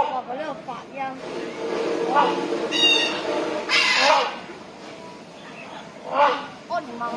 我在这儿发音。啊！啊！啊！哦，你妈妈！